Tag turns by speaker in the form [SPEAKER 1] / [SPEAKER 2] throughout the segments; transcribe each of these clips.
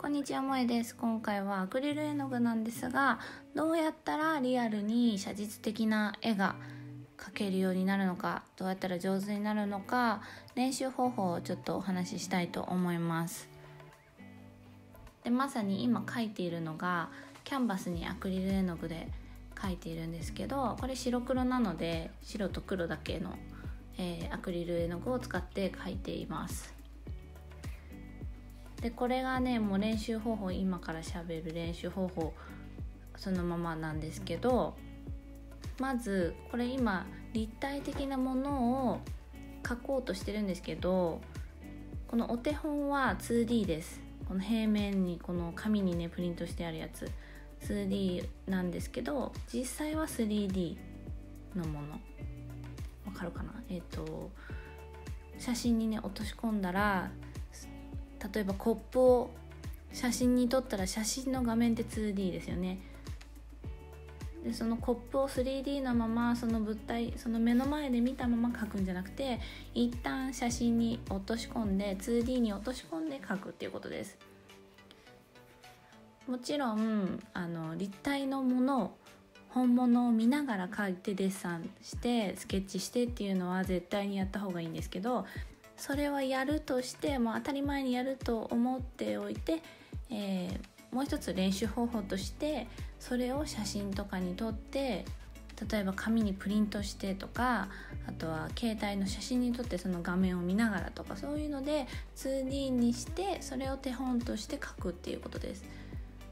[SPEAKER 1] こんにちは萌えです。今回はアクリル絵の具なんですがどうやったらリアルに写実的な絵が描けるようになるのかどうやったら上手になるのか練習方法をちょっとお話ししたいと思います。でまさに今描いているのがキャンバスにアクリル絵の具で描いているんですけどこれ白黒なので白と黒だけの、えー、アクリル絵の具を使って描いています。でこれがねもう練習方法今からしゃべる練習方法そのままなんですけどまずこれ今立体的なものを描こうとしてるんですけどこのお手本は 2D です。この平面にこの紙にねプリントしてあるやつ。2D なんですけど実際は 3D のもの。わかるかな？えっ、ー、と写真にね落とし込んだら例えばコップを写真に撮ったら写真の画面って 2D ですよね。でそのコップを 3D のままその物体その目の前で見たまま描くんじゃなくて一旦写真に落とし込んで 2D に落とし込んで描くっていうことです。もちろんあの立体のもの本物を見ながら描いてデッサンしてスケッチしてっていうのは絶対にやった方がいいんですけどそれはやるとしてもう当たり前にやると思っておいて、えー、もう一つ練習方法としてそれを写真とかに撮って例えば紙にプリントしてとかあとは携帯の写真に撮ってその画面を見ながらとかそういうので 2D にしてそれを手本として描くっていうことです。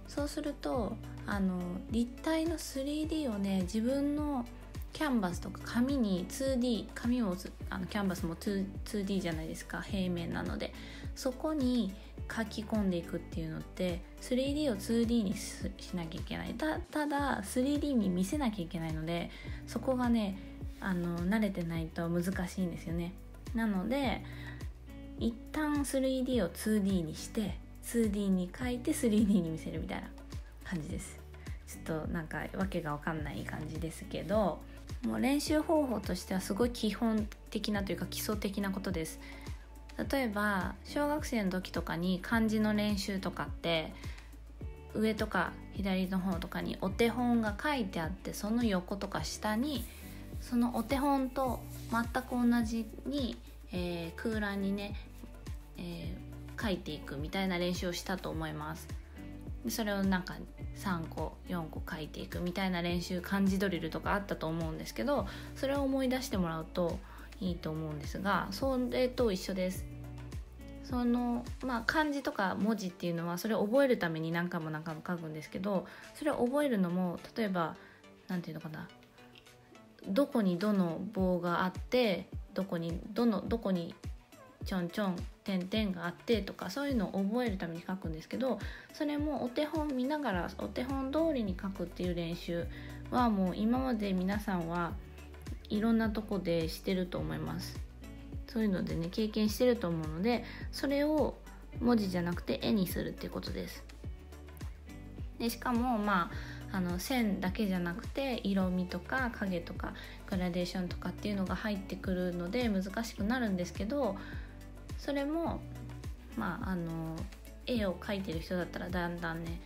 [SPEAKER 1] そうするとあの立体の 3D をね自分のキャンバスとか紙に 2D 紙もあのキャンバスも 2D じゃないですか。平面なので。そこに書き込んでいくっていうのって 3D を 2D にしなきゃいけない。たただ 3D に見せなきゃいけないのでそこがねあの慣れてないと難しいんですよね。なので一旦 3D を 2D にして 2D に書いて 3D に見せるみたいな感じです。ちょっとなんか訳が分かんない感じですけどもう練習方法としてはすごい基本的なというか基礎的なことです。例えば小学生の時とかに漢字の練習とかって上とか左の方とかにお手本が書いてあってその横とか下にそのお手本と全く同じに、えー、空欄にね、えー、書いていくみたいな練習をしたと思います。それをなんか3個4個書いていくみたいな練習漢字ドリルとかあったと思うんですけどそれを思い出してもらうといいと思うんですがそれと一緒です。そのまあ漢字とか文字っていうのはそれを覚えるために何回も何回も書くんですけどそれを覚えるのも例えば何て言うのかなどこにどの棒があってどこにどのどこにちょんちょん点々があってとかそういうのを覚えるために書くんですけどそれもお手本見ながらお手本通りに書くっていう練習はもう今まで皆さんはいろんなとこでしてると思います。そういうのでね経験してると思うのでそれを文字じゃなくて絵にするっていうことです。でしかもまああの線だけじゃなくて色味とか影とかグラデーションとかっていうのが入ってくるので難しくなるんですけどそれもまああの絵を描いてる人だったらだんだんね、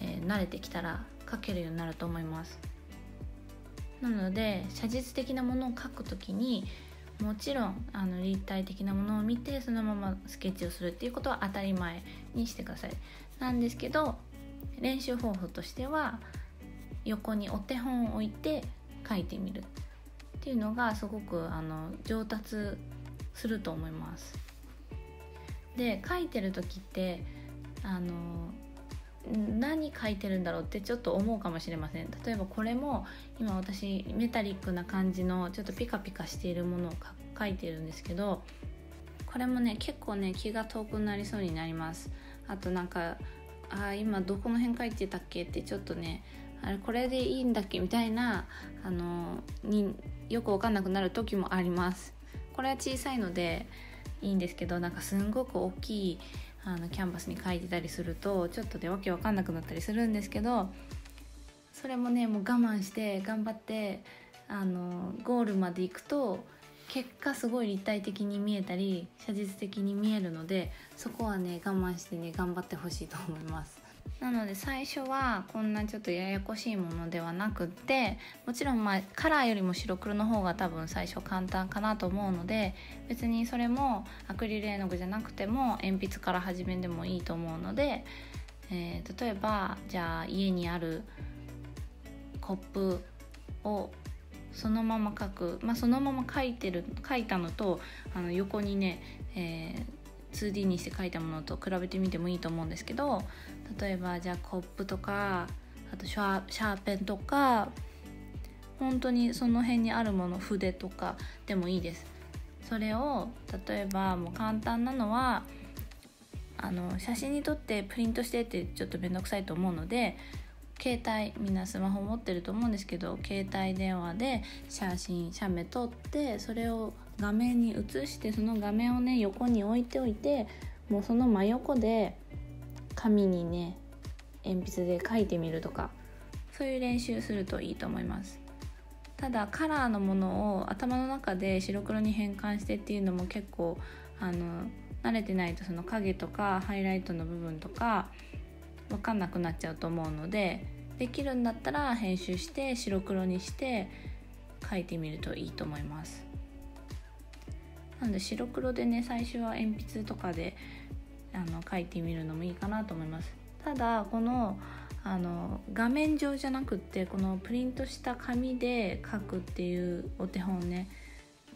[SPEAKER 1] えー、慣れてきたら描けるようになると思います。なので写実的なものを描く時にもちろんあの立体的なものを見てそのままスケッチをするっていうことは当たり前にしてください。なんですけど練習方法としては横にお手本を置いて描いてみるっていうのがすごくあの上達すると思います。で書いてる時ってあの何書いてるんだろうってちょっと思うかもしれません。例えばこれも今私メタリックな感じのちょっとピカピカしているものを書いてるんですけどこれもね結構ね気が遠くなりそうになります。あとなんかあ今どこの辺書いてたっけってちょっとねあれこれでいいんだっけ？みたいなあのによく分かんなくなる時もあります。これは小さいのでいいんですけどなんかすんごく大きいあのキャンバスに書いてたりするとちょっとでわけわかんなくなったりするんですけどそれもねもう我慢して頑張ってあのゴールまで行くと結果すごい立体的に見えたり写実的に見えるのでそこはね我慢してね頑張ってほしいと思います。なので最初はこんなちょっとややこしいものではなくってもちろんまカラーよりも白黒の方が多分最初簡単かなと思うので別にそれもアクリル絵の具じゃなくても鉛筆から始めてもいいと思うので、えー、例えばじゃあ家にあるコップをそのまま描く、まあ、そのまま描いてる描いたのとあの横にね、えー、2D にして描いたものと比べてみてもいいと思うんですけど例えばじゃあコップとかあとシャーペンとか本当にその辺にあるもの筆とかでもいいです。それを例えばもう簡単なのはあの写真に撮ってプリントしてってちょっと面倒くさいと思うので携帯みんなスマホ持ってると思うんですけど携帯電話で写真写メ撮ってそれを画面に映してその画面をね横に置いておいてもうその真横で紙にね鉛筆で書いてみるとかそういう練習するといいと思います。ただカラーのものを頭の中で白黒に変換してっていうのも結構あの慣れてないとその影とかハイライトの部分とか分かんなくなっちゃうと思うのでできるんだったら編集して白黒にして書いてみるといいと思います。なので白黒でね最初は鉛筆とかであの書いてみるのもいいかなと思います。ただこのあの画面上じゃなくってこのプリントした紙で書くっていうお手本ね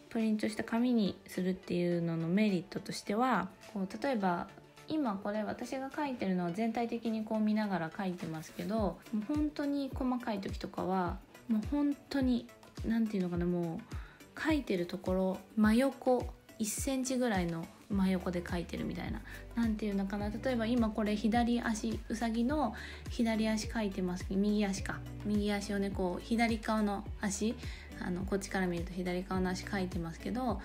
[SPEAKER 1] プリントした紙にするっていうののメリットとしてはこう例えば今これ私が書いてるのは全体的にこう見ながら書いてますけどもう本当に細かい時とかはもう本当に何て言うのかなもう書いてるところ真横1センチぐらいの真横で書いてるみたいな。何ていうのかな。例えば今これ左足うさぎの左足書いてます。右足か。右足をねこう左側の足。あのこっちから見ると左側の足書いてますけど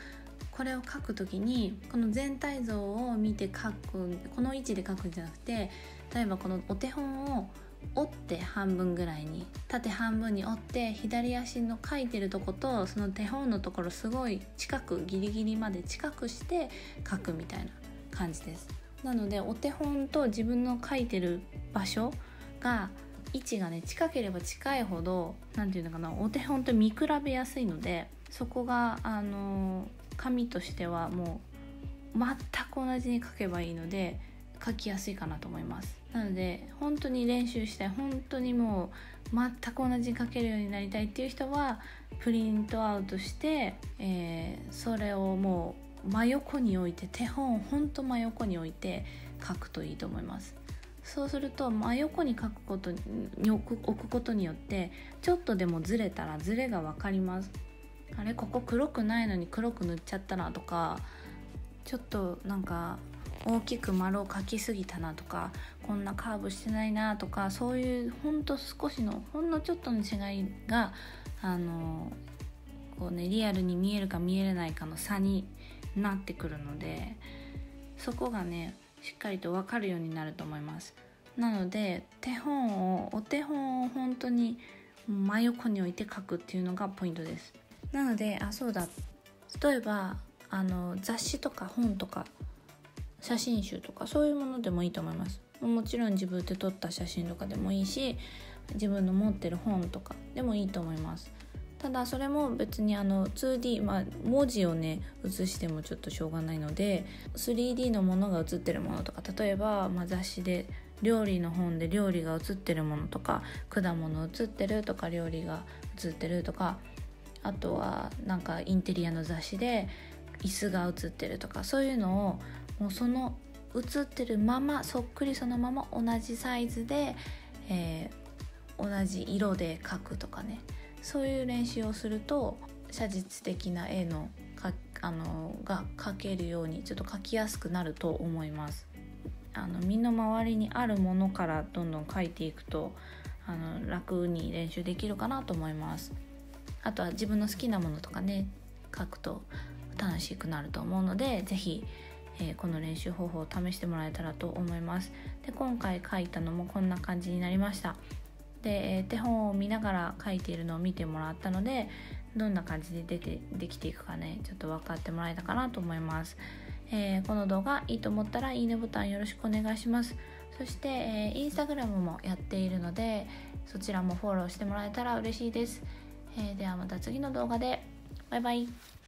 [SPEAKER 1] これを書く時にこの全体像を見て書くこの位置で書くんじゃなくて例えばこのお手本を折って半分ぐらいに縦半分に折って左足の書いてるとことその手本のところすごい近くギリギリまで近くして書くみたいな感じです。なのでお手本と自分の書いてる場所が位置がね近ければ近いほど何て言うのかなお手本と見比べやすいのでそこがあの紙としてはもう全く同じに書けばいいので書きやすいかなと思います。なので本当に練習したい。本当にもう全く同じに書けるようになりたいっていう人はプリントアウトして、えー、それをもう真横に置いて手本を本当真横に置いて書くといいと思います。そうすると真横に書くことに置くことによってちょっとでもずれたらずれが分かります。あれここ黒くないのに黒く塗っちゃったなとかちょっとなんか大きく丸を描きすぎたなとかこんなカーブしてないなとかそういうほんと少しのほんのちょっとの違いがあのこうねリアルに見えるか見えないかの差になってくるのでそこがねしっかりと分かるようになると思います。なので手本をお手本を本当に真横に置いて書くっていうのがポイントです。なのであそうだ。例えばあの雑誌とか本とか写真集とかそういうものでもいいと思います。もちろん自分で撮った写真とかでもいいし自分の持ってる本とかでもいいと思います。ただそれも別にあの 2D まあ文字をね写してもちょっとしょうがないので 3D のものが写ってるものとか例えば、まあ、雑誌で料理の本で料理が写ってるものとか果物写ってるとか料理が写ってるとかあとはなんかインテリアの雑誌で椅子が写ってるとかそういうのをもうその写ってるままそっくりそのまま同じサイズで、えー、同じ色で描くとかねそういう練習をすると写実的な絵のかあのが描けるようにちょっと描きやすくなると思います。あの身の回りにあるものからどんどん描いていくとあの楽に練習できるかなと思います。あとは自分の好きなものとかね描くと楽しくなると思うので是非えー、この練習方法を試してもらえたらと思います。で今回書いたのもこんな感じになりました。で、えー、手本を見ながら書いているのを見てもらったのでどんな感じで出てできていくかねちょっと分かってもらえたかなと思います、えー、この動画いいと思ったらいいねボタンよろしくお願いします。そして、えー、インスタグラムもやっているのでそちらもフォローしてもらえたら嬉しいです、えー、ではまた次の動画で。バイバイ。